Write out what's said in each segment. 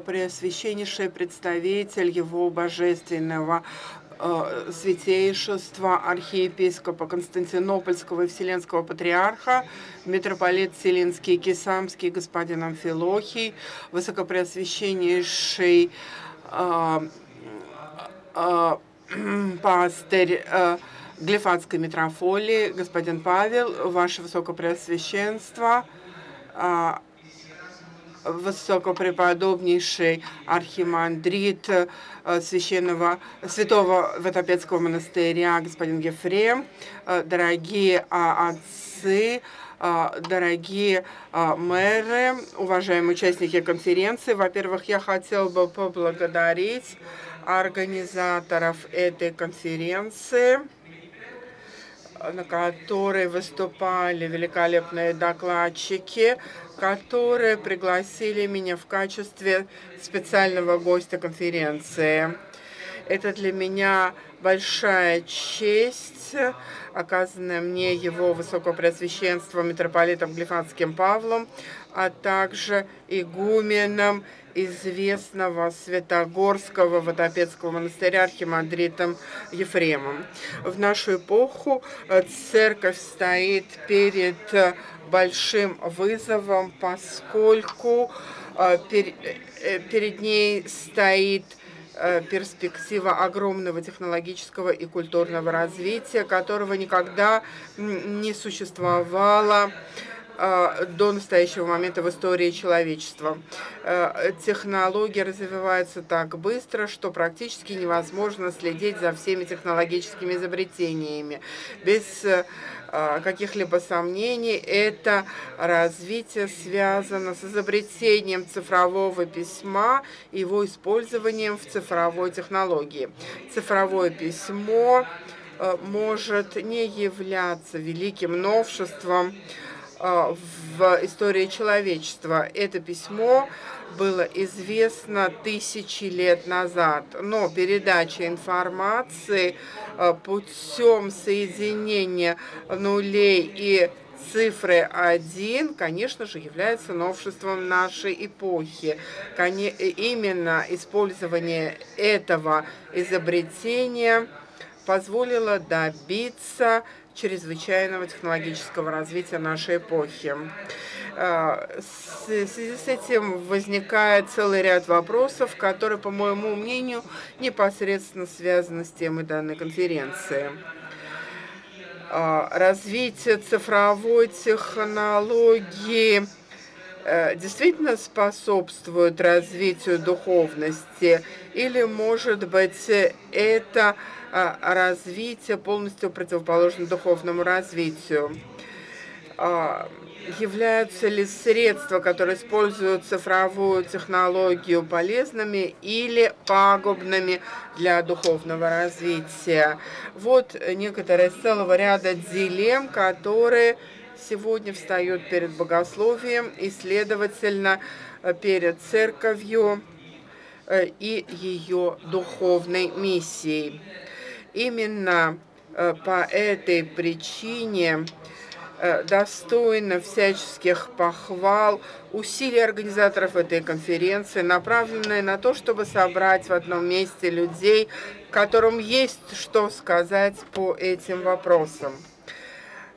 Высокопреосвященнейший представитель Его Божественного э, Святейшества архиепископа Константинопольского и Вселенского патриарха, митрополит Селинский Кисамский, господин Амфилохий, Высокопреосвященнейший э, э, пастырь э, Глифатской митрополии, господин Павел, ваше Высокопреосвященство, высокопреподобнейший архимандрит э, священного святого Ватопецкого монастыря господин Ефрем, э, дорогие а, отцы, э, дорогие мэры, уважаемые участники конференции. Во-первых, я хотел бы поблагодарить организаторов этой конференции на которой выступали великолепные докладчики, которые пригласили меня в качестве специального гостя конференции. Это для меня большая честь, оказанная мне его высокопреосвященством митрополитом Глифанским Павлом, а также игуменом известного Святогорского Водопецкого монастыря архимандритом Ефремом. В нашу эпоху э, церковь стоит перед э, большим вызовом, поскольку э, перед ней стоит перспектива огромного технологического и культурного развития, которого никогда не существовало до настоящего момента в истории человечества. А, технологии развиваются так быстро, что практически невозможно следить за всеми технологическими изобретениями. Без а, каких-либо сомнений, это развитие связано с изобретением цифрового письма и его использованием в цифровой технологии. Цифровое письмо может не являться великим новшеством, в истории человечества. Это письмо было известно тысячи лет назад, но передача информации а, путем соединения нулей и цифры 1, конечно же, является новшеством нашей эпохи. Именно использование этого изобретения позволило добиться чрезвычайного технологического развития нашей эпохи. А, в связи с этим возникает целый ряд вопросов, которые, по моему мнению, непосредственно связаны с темой данной конференции. А, развитие цифровой технологии э, действительно способствует развитию духовности или, может быть, это а, развитие полностью противоположно духовному развитию. А, являются ли средства, которые используют цифровую технологию, полезными или пагубными для духовного развития? Вот некоторые из целого ряда дилемм, которые сегодня встают перед богословием и, следовательно, перед церковью э, и ее духовной миссией. Именно э, по этой причине э, достойно всяческих похвал усилия организаторов этой конференции, направленные на то, чтобы собрать в одном месте людей, которым есть что сказать по этим вопросам.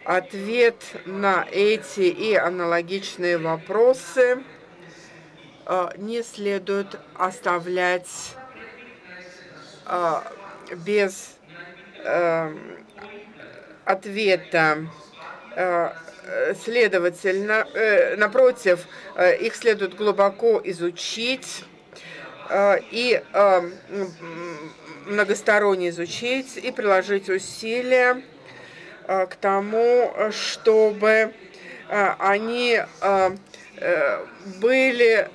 Ответ на эти и аналогичные вопросы э, не следует оставлять без Эм, ответа. Э, следовательно, э, напротив, э, их следует глубоко изучить и многосторонне изучить и приложить усилия к тому, чтобы они были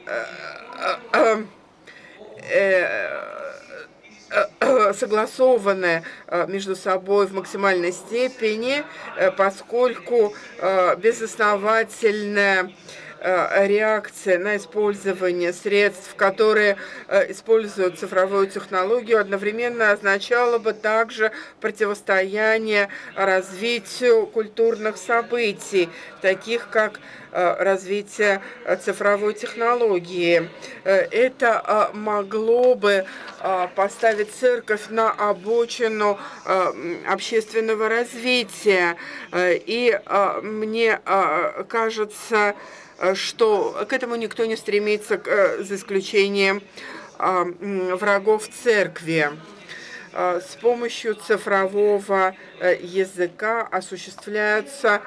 согласованы э, между собой в максимальной степени, э, поскольку э, безосновательное Э, реакция на использование средств, которые э, используют цифровую технологию, одновременно означало бы также противостояние развитию культурных событий, таких как э, развитие цифровой технологии. Это могло бы поставить церковь на обочину общественного развития. И мне кажется, Э, что к этому никто не стремится, э, за исключением а, врагов церкви. Э, с помощью цифрового языка осуществляются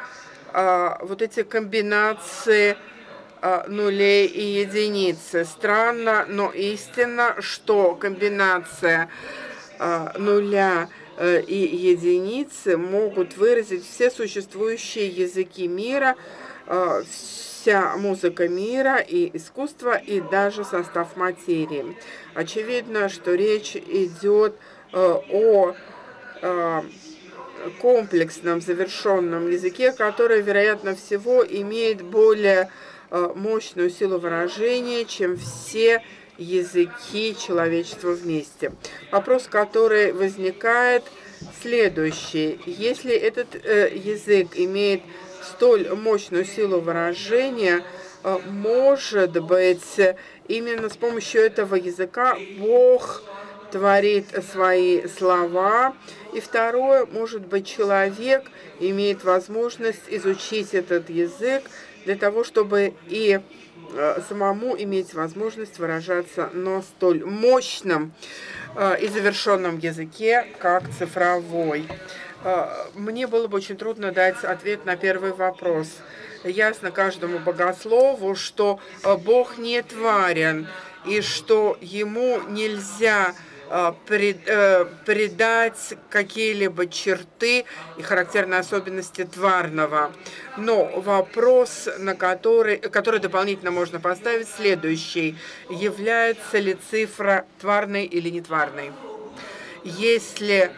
вот эти комбинации нулей и единицы. Странно, но истинно, что комбинация нуля и единицы могут выразить все существующие языки мира, вся музыка мира и искусство, и даже состав материи. Очевидно, что речь идет э, о э, комплексном завершенном языке, который, вероятно всего, имеет более э, мощную силу выражения, чем все языки человечества вместе. Вопрос, который возникает, следующий. Если этот язык имеет столь мощную силу выражения, э, может быть, именно с помощью этого языка Бог творит свои слова. И второе, может быть, человек имеет возможность изучить этот язык для того, чтобы и э, самому иметь возможность выражаться на столь мощном э, и завершенном языке, как цифровой. А, мне было бы очень трудно дать ответ на первый вопрос. Ясно каждому богослову, что а, Бог не тварен, и что ему нельзя а, э, придать какие-либо черты и характерные особенности тварного. Но вопрос, на который, который дополнительно можно поставить, следующий. Является ли цифра тварной или нетварной? Если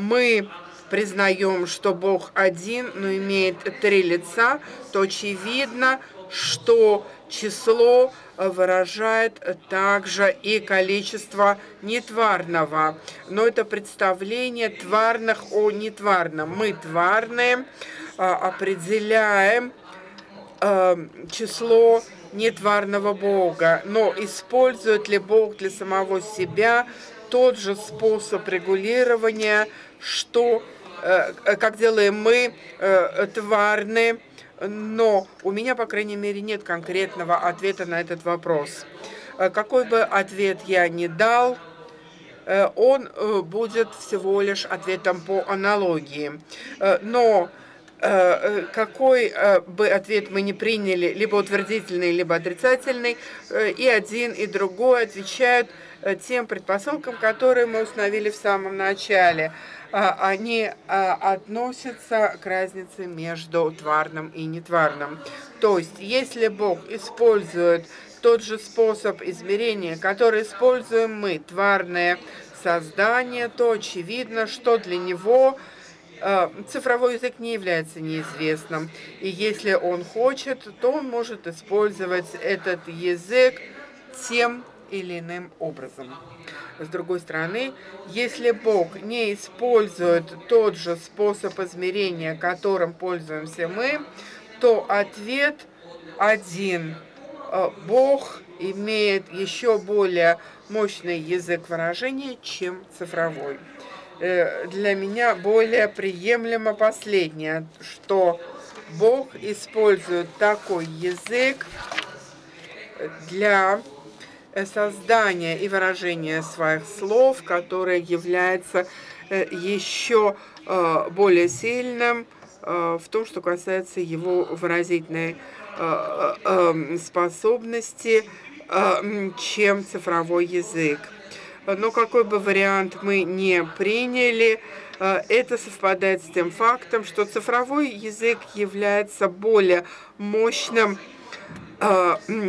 мы признаем, что Бог один, но имеет три лица, то очевидно, что число выражает также и количество нетварного. Но это представление тварных о нетварном. Мы тварные а, определяем а, число нетварного Бога. Но использует ли Бог для самого себя тот же способ регулирования, что как делаем мы, э, тварны, но у меня, по крайней мере, нет конкретного ответа на этот вопрос. Э, какой бы ответ я ни дал, он будет всего лишь ответом по аналогии. Но какой бы ответ мы ни приняли, либо утвердительный, либо отрицательный, и один, и другой отвечают тем предпосылкам, которые мы установили в самом начале – они а, относятся к разнице между тварным и нетварным. То есть, если Бог использует тот же способ измерения, который используем мы, тварное создание, то очевидно, что для него а, цифровой язык не является неизвестным. И если он хочет, то он может использовать этот язык тем или иным образом. С другой стороны, если Бог не использует тот же способ измерения, которым пользуемся мы, то ответ один. Э, Бог имеет еще более мощный язык выражения, чем цифровой. Э, для меня более приемлемо последнее, что Бог использует такой язык для Э, создания и выражения своих слов, которое является э, еще э, более сильным в том, что касается его выразительной эм, способности, чем цифровой язык. Но какой бы вариант мы не приняли, это совпадает с тем фактом, что цифровой язык является более мощным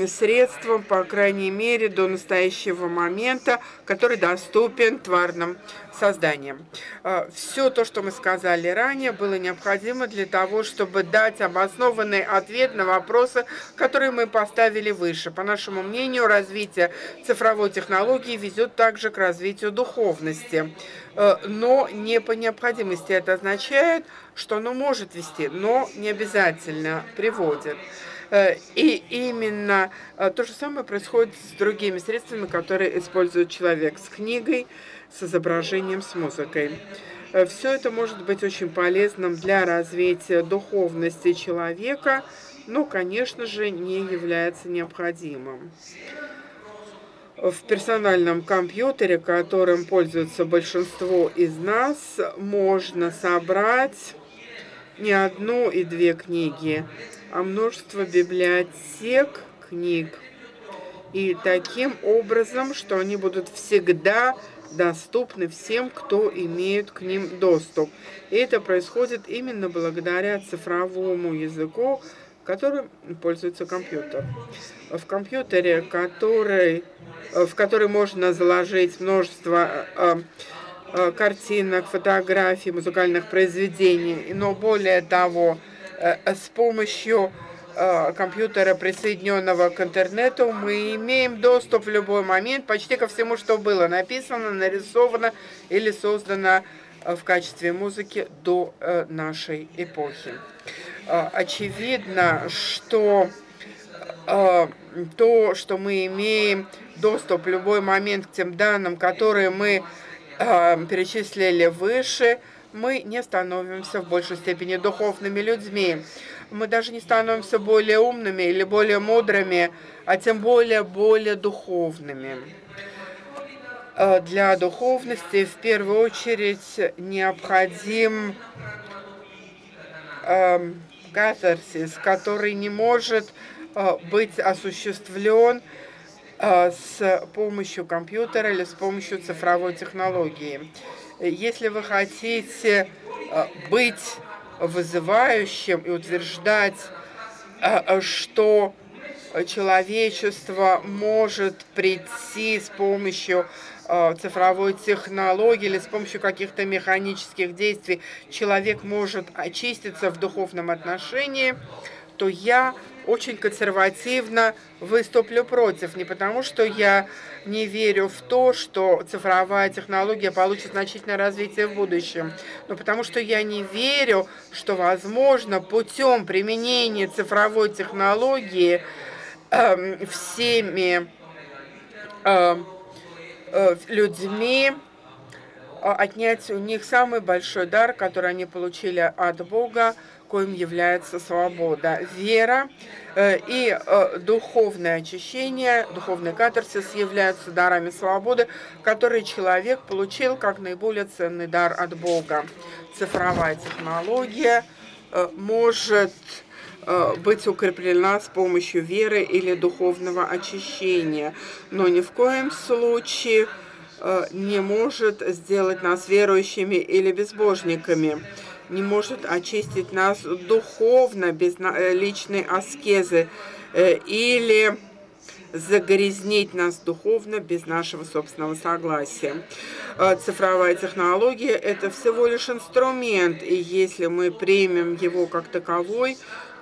средством, по крайней мере, до настоящего момента, который доступен тварным созданием. А, Все то, что мы сказали ранее, было необходимо для того, чтобы дать обоснованный ответ на вопросы, которые мы поставили выше. По нашему мнению, развитие цифровой технологии ведет также к развитию духовности. А, но не по необходимости. Это означает, что оно может вести, но не обязательно приводит. А, и именно то же самое происходит с другими средствами, которые использует человек, с книгой, с изображением, с музыкой. Э, Все это может быть очень полезным для развития духовности человека, но, конечно же, не является необходимым. В персональном компьютере, которым пользуется большинство из нас, можно собрать не одну и две книги, а множество библиотек книг. И таким образом, что они будут всегда доступны всем, кто имеет к ним доступ. И это происходит именно благодаря цифровому языку, которым пользуется компьютер. В компьютере, который, в который можно заложить множество э, э, картинок, фотографий, музыкальных произведений, но более того, с помощью Э, компьютера, присоединенного к интернету, мы имеем доступ в любой момент почти ко всему, что было написано, нарисовано или создано э, в качестве музыки до э, нашей эпохи. Очевидно, что то, что мы имеем доступ в любой момент к тем данным, которые мы перечислили выше, мы не становимся в большей степени духовными людьми мы даже не становимся более умными или более мудрыми, а тем более более духовными. Э, для духовности в первую очередь необходим э, катарсис, который не может э, быть осуществлен э, с помощью компьютера или с помощью цифровой технологии. Если вы хотите э, быть вызывающим и утверждать, э, э, что человечество может прийти с помощью цифровой технологии или с помощью каких-то механических действий человек может очиститься в духовном отношении, то я очень консервативно выступлю против. Не потому, что я не верю в то, что цифровая технология получит значительное развитие в будущем, но потому что я не верю, что возможно путем применения цифровой технологии э, всеми э, э, людьми отнять у них самый большой дар, который они получили от Бога, коим является свобода. Вера э, и э, духовное очищение, духовный катарсис являются дарами свободы, которые человек получил как наиболее ценный дар от Бога. Цифровая технология э, может быть укреплена с помощью веры или духовного очищения, но ни в коем случае не может сделать нас верующими или безбожниками не может очистить нас духовно, без э, личной аскезы, э, или загрязнить нас духовно без нашего собственного согласия. Э, цифровая технология – это всего лишь инструмент, и если мы примем его как таковой,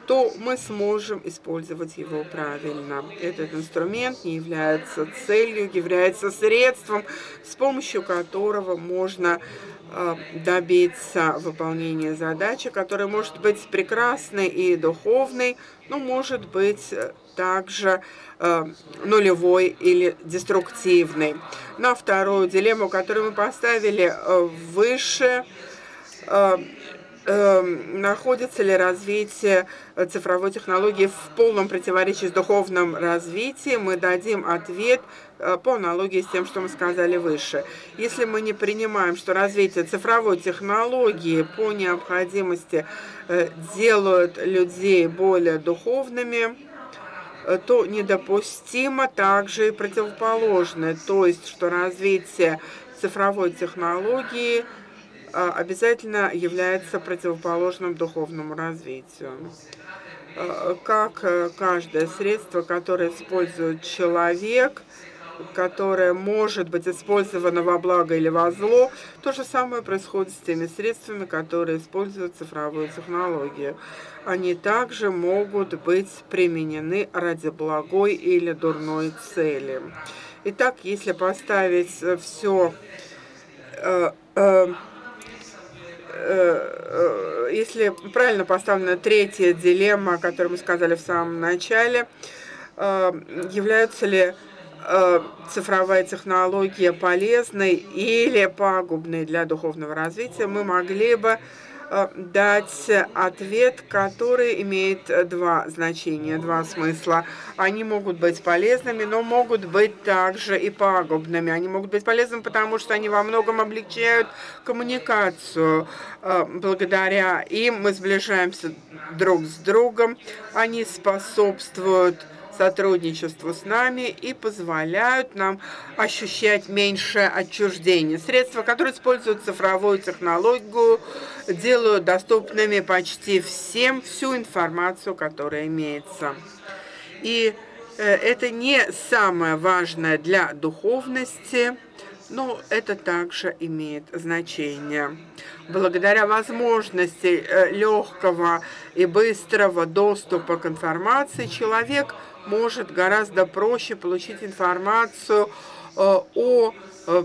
то мы сможем использовать его правильно. Этот инструмент не является целью, является средством, с помощью которого можно Э, добиться выполнения задачи, которая может быть прекрасной и духовной, но может быть э, также э, нулевой или деструктивной. На вторую дилемму, которую мы поставили выше, находится ли развитие э, цифровой технологии в полном противоречии с духовным развитием, мы дадим ответ э, по аналогии с тем, что мы сказали выше. Если мы не принимаем, что развитие цифровой технологии по необходимости э, делают людей более духовными, то недопустимо также и противоположное, то есть, что развитие цифровой технологии – обязательно является противоположным духовному развитию. как каждое средство, которое использует человек, которое может быть использовано во благо или во зло, то же самое происходит с теми средствами, которые используют цифровую технологию. Они также могут быть применены ради благой или дурной цели. Итак, если поставить все э, э, э, если правильно поставлена третья дилемма, о которой мы сказали в самом начале, являются ли Э, цифровая технология полезной или пагубной для духовного развития, мы могли бы э, дать ответ, который имеет два значения, два смысла. Они могут быть полезными, но могут быть также и пагубными. Они могут быть полезными, потому что они во многом облегчают коммуникацию. Э, благодаря им мы сближаемся друг с другом, они способствуют сотрудничеству с нами и позволяют нам ощущать меньшее отчуждение. Средства, которые используют цифровую технологию, делают доступными почти всем всю информацию, которая имеется. И э, это не самое важное для духовности, но это также имеет значение. Благодаря возможности э, легкого и быстрого доступа к информации человек – может гораздо проще получить информацию э, о э,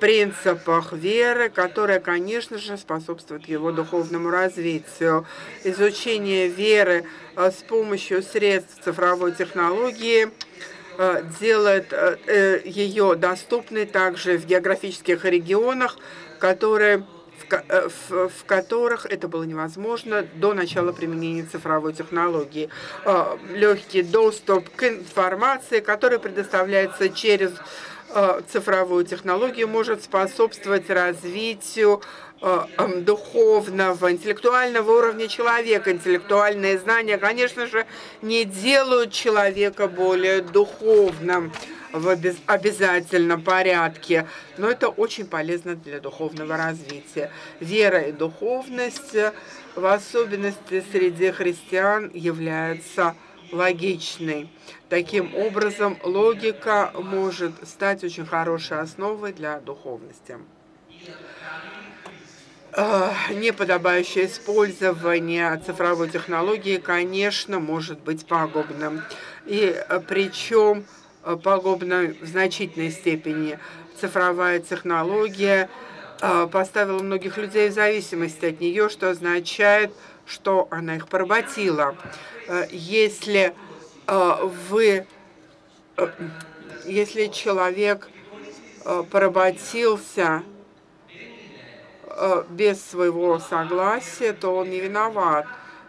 принципах веры, которая, конечно же, способствует его духовному развитию. Изучение веры э, с помощью средств цифровой технологии делает ее доступной также в географических регионах, которые в, в которых это было невозможно до начала применения цифровой технологии. Э, легкий доступ к информации, которая предоставляется через э, цифровую технологию, может способствовать развитию эм, духовного, интеллектуального уровня человека. Интеллектуальные знания, конечно же, не делают человека более духовным в обязательном порядке, но это очень полезно для духовного развития. Вера и духовность, в особенности среди христиан, являются логичной. Таким образом, логика может стать очень хорошей основой для духовности неподобающее использование цифровой технологии, конечно, может быть пагубным. И причем Э, пагубно в значительной степени. Цифровая технология э, поставила многих людей в зависимость от нее, что означает, что она их поработила. Э, если вы, если человек поработился без своего согласия, то он не виноват.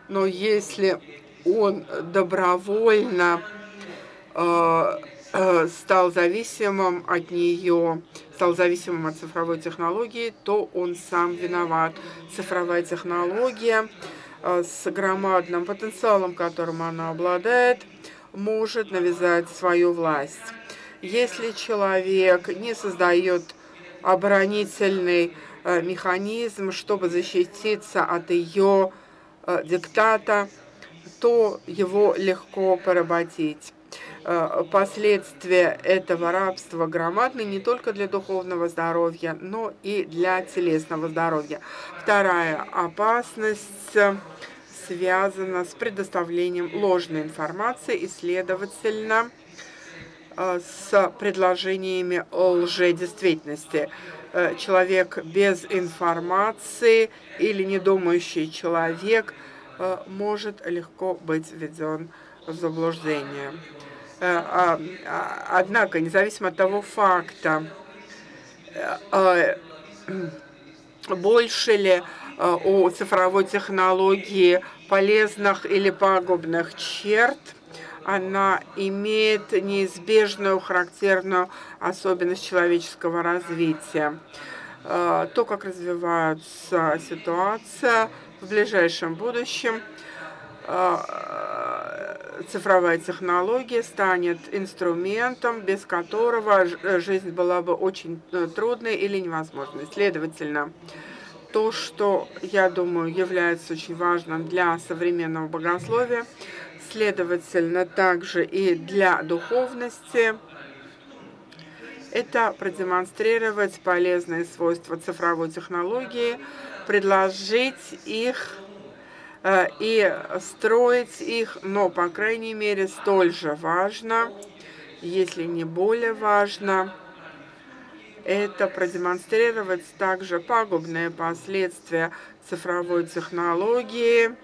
Но если он добровольно стал зависимым от нее, стал зависимым от цифровой технологии, то он сам виноват. Цифровая технология э, с громадным потенциалом, которым она обладает, может навязать свою власть. Если человек не создает оборонительный э, механизм, чтобы защититься от ее диктата, то его легко поработить. Э, последствия этого рабства громадны не только для духовного здоровья, но и для телесного здоровья. Вторая опасность связана с предоставлением ложной информации и, следовательно, э, с предложениями лжедействительности. Э, человек без информации или недумающий человек может легко быть введен в заблуждение. Э, а, а, однако, независимо от того факта, э, больше ли э, у цифровой технологии полезных или пагубных черт, она имеет неизбежную характерную особенность человеческого развития. То, как развивается ситуация в ближайшем будущем, цифровая технология станет инструментом, без которого жизнь была бы очень э, трудной или невозможной. Следовательно, то, что, я думаю, является очень важным для современного богословия, следовательно, также и для духовности, это продемонстрировать полезные свойства цифровой технологии, предложить их э, и строить их, но, по крайней мере, столь же важно, если не более важно, это продемонстрировать также пагубные последствия цифровой технологии,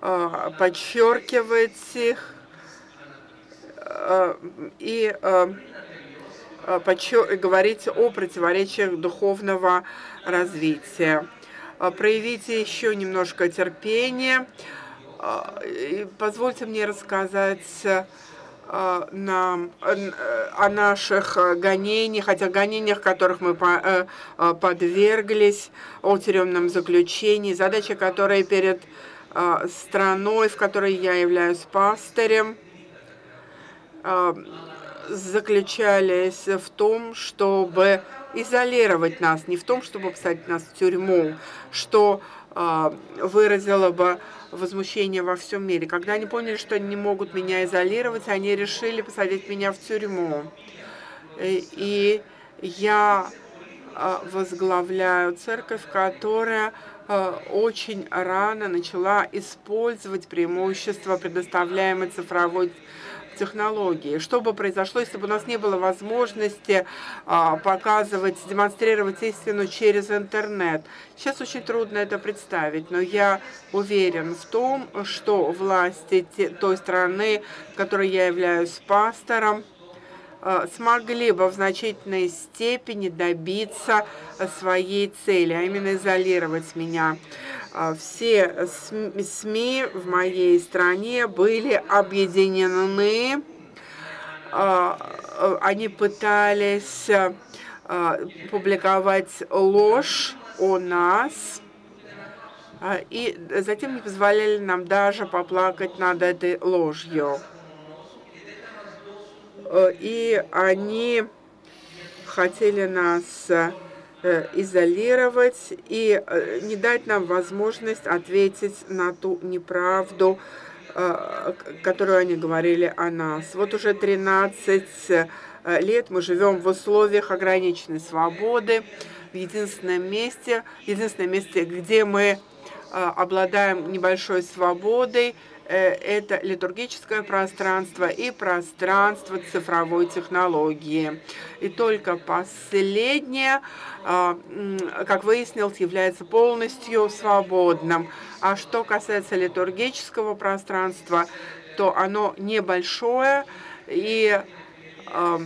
э, подчеркивать их э, и э, говорить о противоречиях духовного развития. Проявите еще немножко терпения. Позвольте мне рассказать Э, нам э, о наших э, гонениях, хотя гонениях, которых мы подверглись, о тюремном заключении, задача, которая перед страной, в которой я являюсь пастырем, заключались в том, чтобы изолировать нас, не в том, чтобы посадить нас в тюрьму, что выразило бы возмущение во всем мире. Когда они поняли, что они не могут меня изолировать, они решили посадить меня в тюрьму. Э, и я э, возглавляю церковь, которая э, очень рано начала использовать преимущества, предоставляемые цифровой технологии. Что бы произошло, если бы у нас не было возможности а, показывать, демонстрировать истину через интернет? Сейчас очень трудно это представить, но я уверен в том, что власти той страны, которой я являюсь пастором, а, смогли бы в значительной степени добиться своей цели, а именно изолировать меня. А, все СМИ в моей стране были объединены. А, а, они пытались публиковать ложь о нас, и затем не позволяли нам даже поплакать над этой ложью. И они хотели нас Э, изолировать и э, не дать нам возможность ответить на ту неправду, э, которую они говорили о нас. Вот уже 13 лет мы живем в условиях ограниченной свободы, в единственном месте, единственном месте, где мы обладаем небольшой свободой, Э, это литургическое пространство и пространство цифровой технологии. И только последнее, а, как выяснилось, является полностью свободным. А что касается литургического пространства, то оно небольшое и э,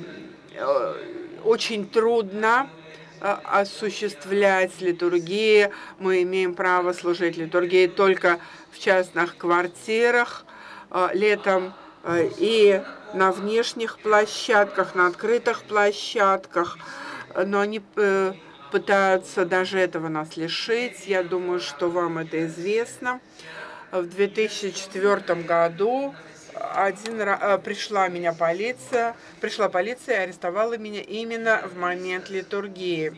очень трудно э, осуществлять литургии. Мы имеем право служить литургии только в частных квартирах э, летом э, и на внешних площадках, на открытых площадках, но они э, пытаются даже этого нас лишить. Я думаю, что вам это известно. В 2004 году один раз пришла меня полиция, пришла полиция и арестовала меня именно в момент литургии.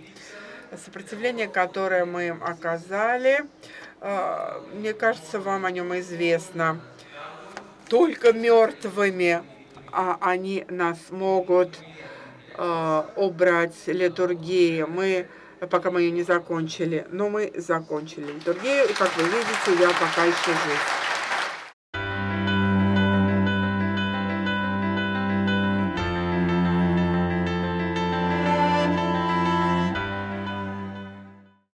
Сопротивление, которое мы им оказали, а, мне кажется, вам о нем известно. Только мертвыми а они нас могут э, убрать литургии. Мы, пока мы ее не закончили, но мы закончили литургию, и, как вы видите, я пока еще жив.